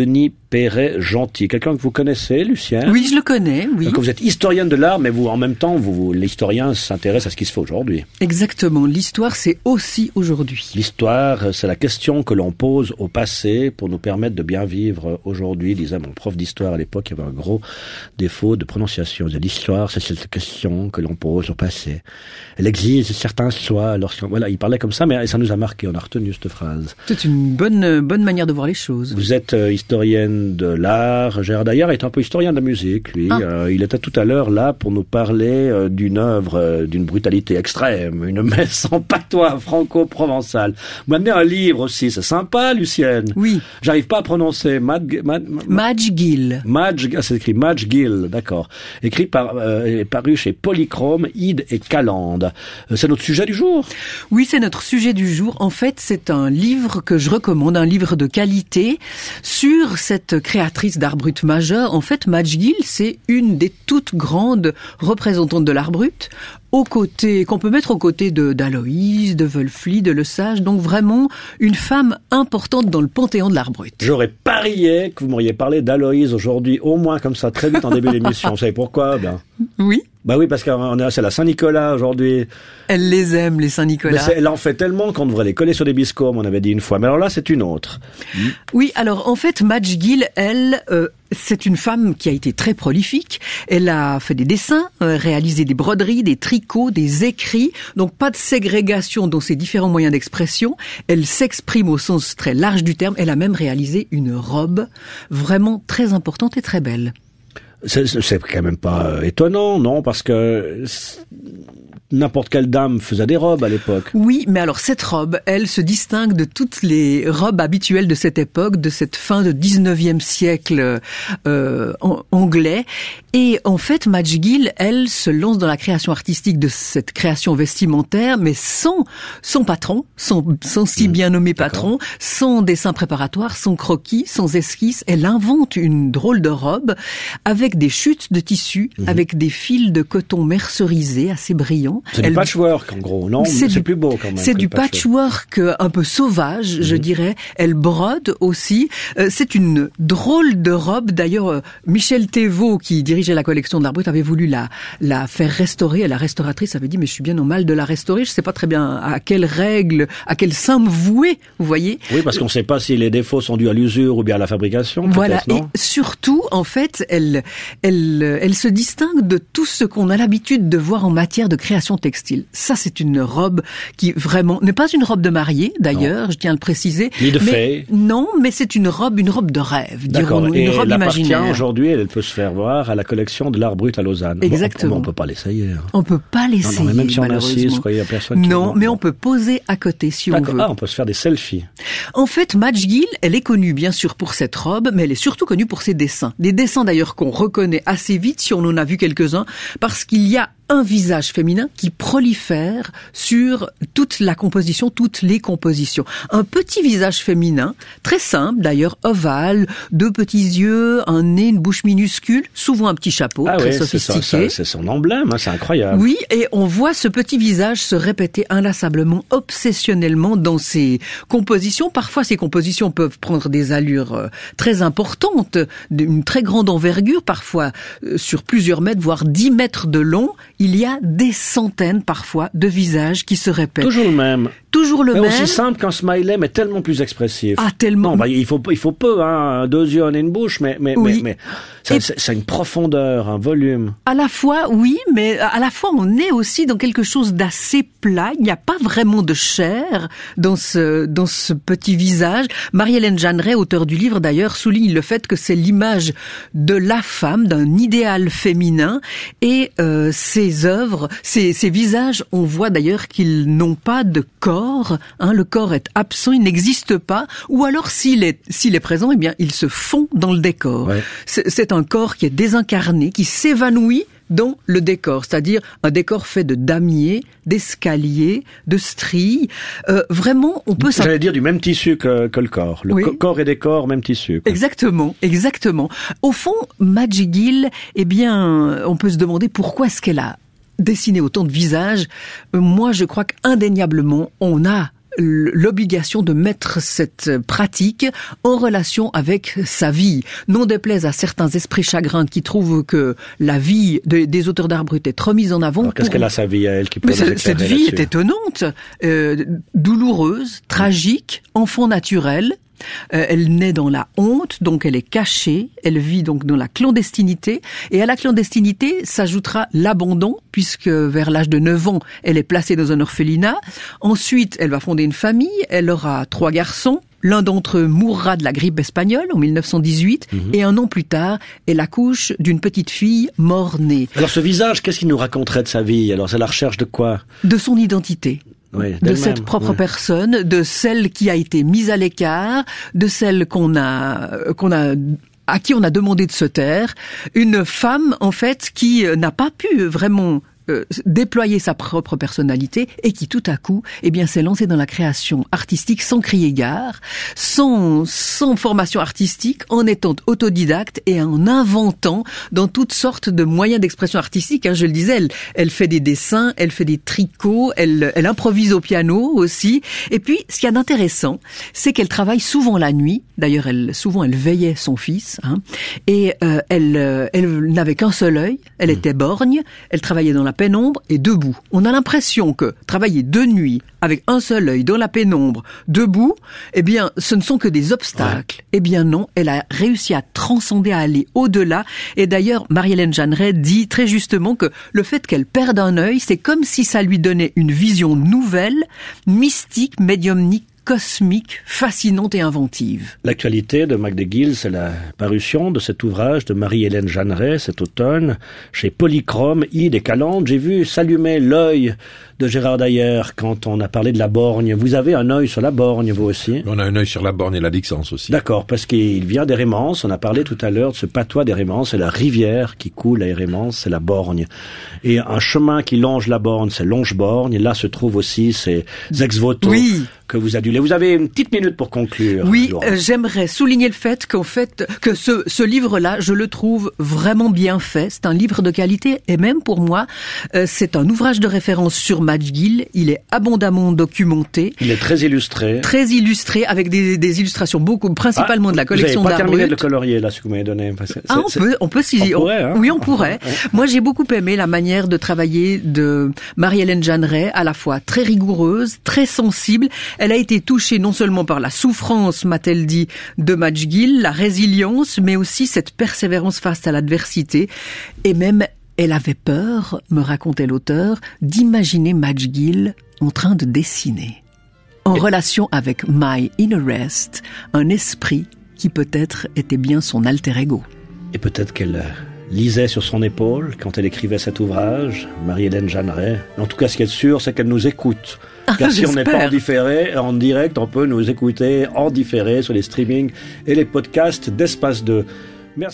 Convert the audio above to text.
Denis Perret-Gentil, quelqu'un que vous connaissez, Lucien? Oui, je le connais, oui. Donc vous êtes historienne de l'art, mais vous, en même temps, vous, l'historien s'intéresse à ce qui se fait aujourd'hui. Exactement. L'histoire, c'est aussi aujourd'hui. L'histoire, c'est la question que l'on pose au passé pour nous permettre de bien vivre aujourd'hui, disait mon prof d'histoire à l'époque, il y avait un gros défaut de prononciation. L'histoire, c'est cette question que l'on pose au passé. Elle exige certains choix. Lorsqu'on, voilà, il parlait comme ça, mais ça nous a marqué, on a retenu cette phrase. C'est une bonne, bonne manière de voir les choses. Vous êtes euh, de l'art. Gérard Daillard est un peu historien de la musique, lui. Ah. Euh, il était tout à l'heure là pour nous parler euh, d'une œuvre euh, d'une brutalité extrême, une messe en patois franco-provençal. Vous m'amenez un livre aussi, c'est sympa, Lucienne. Oui. J'arrive pas à prononcer. Mad, Mad, Madge Gill. Madge, ah, c'est écrit Madge Gill, d'accord. Écrit par, paru chez Polychrome, Ide et Calande. c'est notre sujet du jour? Oui, c'est notre sujet du jour. En fait, c'est un livre que je recommande, un livre de qualité sur cette créatrice d'art brut majeur. En fait, Madge Gill, c'est une des toutes grandes représentantes de l'art brut, aux côtés, qu'on peut mettre aux côtés de d'Aloïse, de Wolfli, de Le Sage. Donc vraiment une femme importante dans le panthéon de l'art brut. J'aurais parié que vous m'auriez parlé d'Aloïse aujourd'hui, au moins comme ça, très vite en début d'émission. Vous savez pourquoi? Ben. Oui. Bah oui, parce que c'est la Saint-Nicolas aujourd'hui. Elle les aime, les Saint-Nicolas. Elle en fait tellement qu'on devrait les coller sur des biscottes, on avait dit une fois. Mais alors là, c'est une autre. Oui, alors en fait, Madge Gill, elle, euh, c'est une femme qui a été très prolifique. Elle a fait des dessins, euh, réalisé des broderies, des tricots, des écrits. Donc pas de ségrégation dans ses différents moyens d'expression. Elle s'exprime au sens très large du terme. Elle a même réalisé une robe vraiment très importante et très belle. C'est quand même pas euh, étonnant, non Parce que n'importe quelle dame faisait des robes à l'époque. Oui, mais alors cette robe, elle se distingue de toutes les robes habituelles de cette époque, de cette fin de 19e siècle euh, anglais. Et en fait, Madge Gill, elle se lance dans la création artistique de cette création vestimentaire, mais sans son patron, sans, sans si mmh. bien nommé patron, sans dessin préparatoire, sans croquis, sans esquisse. Elle invente une drôle de robe avec des chutes de tissu, mmh. avec des fils de coton mercerisés assez brillants c'est du patchwork en gros, non? C'est plus beau quand même. C'est du patchwork. un peu sauvage, je mhm. dirais. Elle brode aussi. Euh, c'est une drôle de robe. D'ailleurs, euh, Michel Thévaux, qui dirigeait la collection de avait voulu la, la faire restaurer. Et la restauratrice avait dit, mais je suis bien au mal de la restaurer. Je sais pas très bien à quelles règles, à quel saint me vouer, vous voyez Oui, parce qu'on ne sait pas si les défauts sont dus à l'usure ou bien à la fabrication. Voilà. Et surtout, en fait, elle, elle, elle se distingue de tout ce qu'on a l'habitude de voir en matière de création textile. Ça, c'est une robe qui vraiment n'est pas une robe de mariée, d'ailleurs, je tiens à le préciser. Ni de mais, Non, mais c'est une robe, une robe de rêve, dirons une robe imaginaire. aujourd'hui, elle peut se faire voir à la collection de l'art brut à Lausanne. Exactement. on, ne peut pas l'essayer. On peut pas l'essayer. même si on insiste, il y a personne. Non, mais on peut poser à côté si on veut. Ah, on peut se faire des selfies. En fait, Madge Gill, elle est connue bien sûr pour cette robe, mais elle est surtout connue pour ses dessins. Des dessins d'ailleurs qu'on reconnaît assez vite si on en a vu quelques-uns, parce qu'il y a un visage féminin qui prolifère sur toute la composition, toutes les compositions. Un petit visage féminin, très simple d'ailleurs, ovale, deux petits yeux, un nez, une bouche minuscule, souvent un petit chapeau, ah très sophistiqué. C'est son emblème, hein, c'est incroyable. Oui, et on voit ce petit visage se répéter inlassablement, obsessionnellement dans ses compositions. Parfois, ces compositions peuvent prendre des allures euh, très importantes, d'une très grande envergure, parfois euh, sur plusieurs mètres, voire dix mètres de long il y a des centaines parfois de visages qui se répètent. Toujours le mais même. aussi simple qu'un smiley, mais tellement plus expressif. Ah, tellement. Non, bah, il faut il faut peu, hein, deux yeux et une bouche, mais mais mais, mais ça, ça, a une profondeur, un volume. À la fois, oui, mais à la fois, on est aussi dans quelque chose d'assez plat. Il n'y a pas vraiment de chair dans ce dans ce petit visage. Marie-Hélène Jeanneret, auteur du livre d'ailleurs, souligne le fait que c'est l'image de la femme, d'un idéal féminin, et euh, ces œuvres, ces, visages, on voit d'ailleurs qu'ils n'ont pas de corps. Hein, le corps est absent, il n'existe pas. Ou alors s'il est, s'il est présent, eh bien, il se fond dans le décor. C'est un corps qui est désincarné, qui s'évanouit dans le décor, c'est-à-dire un décor fait de damiers, d'escaliers, de stries. Euh, vraiment, on peut... J'allais dire du même tissu que, le corps. Le corps et décor, même tissu. Exactement, exactement. Au fond, Magic Gill, eh bien, on peut se demander pourquoi est-ce qu'elle a dessiné autant de visages. Euh, moi, je crois qu'indéniablement, on a l'obligation de mettre cette pratique en relation avec sa vie. Non déplaise à certains esprits chagrins qui trouvent que la vie des auteurs d'art brut est trop mise en avant. Qu'est-ce qu'elle a sa vie à elle qui peut Mais Cette vie est étonnante, euh, douloureuse, tragique, enfant naturel, euh, elle naît dans la honte, donc elle est cachée, elle vit donc dans la clandestinité, et à la clandestinité s'ajoutera l'abandon, puisque vers l'âge de 9 ans, elle est placée dans un orphelinat. Ensuite, elle va fonder une famille, elle aura trois garçons, L'un d'entre eux mourra de la grippe espagnole en 1918 mhm. et un an plus tard, elle accouche d'une petite fille mort-née. Alors ce visage, qu'est-ce qu'il nous raconterait de sa vie? Alors c'est la recherche de quoi? De son identité de cette propre personne, de celle qui a été mise à l'écart, de celle qu'on a qu'on a à qui on a demandé de se taire, une femme en fait qui n'a pas pu vraiment euh, déployer sa propre personnalité et qui tout à coup, eh bien, s'est lancé dans la création artistique sans crier gare, sans, sans formation artistique, en étant autodidacte et en inventant dans toutes sortes de moyens d'expression artistique. Hein, je le disais, elle, elle fait des dessins, elle fait des tricots, elle, elle improvise au piano aussi. Et puis, ce qu'il y a d'intéressant, c'est qu'elle travaille souvent la nuit. D'ailleurs, elle souvent elle veillait son fils, hein, et euh, elle, euh, elle n'avait qu'un seul œil. Elle mmh. était borgne. Elle travaillait dans la pénombre et debout. On a l'impression que travailler de nuit avec un seul œil dans la pénombre, debout, eh bien, ce ne sont que des obstacles. Eh bien non, elle a réussi à transcender, à aller au-delà. Et d'ailleurs, Marie-Hélène Jeanneret dit très justement que le fait qu'elle perde un œil, c'est comme si ça lui donnait une vision nouvelle, mystique, médiumnique, cosmique, fascinante et inventive. L'actualité de MacDegill, c'est la parution de cet ouvrage de Marie-Hélène Jeanneret cet automne chez Polychrome, I des Calandes. J'ai vu s'allumer l'œil de Gérard Dayer quand on a parlé de la borgne. Vous avez un œil sur la borgne, vous aussi? On a un œil sur la borgne et la Dixence aussi. D'accord, parce qu'il vient d'Hérémence. On a parlé tout à l'heure de ce patois d'Hérémence. C'est la rivière qui coule à Hérémence, c'est la borgne. Et un chemin qui longe la borne, c'est Longe-Borgne. Là se trouvent aussi ces ex-voto oui. que vous adulez. Vous avez une petite minute pour conclure. Oui, euh, j'aimerais souligner le fait qu'en fait, que ce, ce livre-là, je le trouve vraiment bien fait. C'est un livre de qualité et même pour moi, euh, c'est un ouvrage de référence sur Gill. Il est abondamment documenté. Il est très illustré. Très illustré avec des, des illustrations beaucoup, principalement de la collection d'art Vous n'avez pas terminé le colorier là, ce que vous m'avez donné. ah, on peut, on peut si. On pourrait, hein. Oui, on pourrait. Moi, j'ai beaucoup aimé la manière de travailler de Marie-Hélène Jeanneret, à la fois très rigoureuse, très sensible. Elle a été touchée non seulement par la souffrance, m'a-t-elle dit, de Gill, la résilience, mais aussi cette persévérance face à l'adversité et même elle avait peur, me racontait l'auteur, d'imaginer Madge Gill en train de dessiner. En relation avec My Inner Rest, un esprit qui peut-être était bien son alter ego. Et peut-être qu'elle lisait sur son épaule quand elle écrivait cet ouvrage, Marie-Hélène Jeanneret. En tout cas, ce qui est sûr, c'est qu'elle nous écoute. Ah, Car si on n'est pas en différé, en direct, on peut nous écouter en différé sur les streamings et les podcasts d'Espace 2. Merci.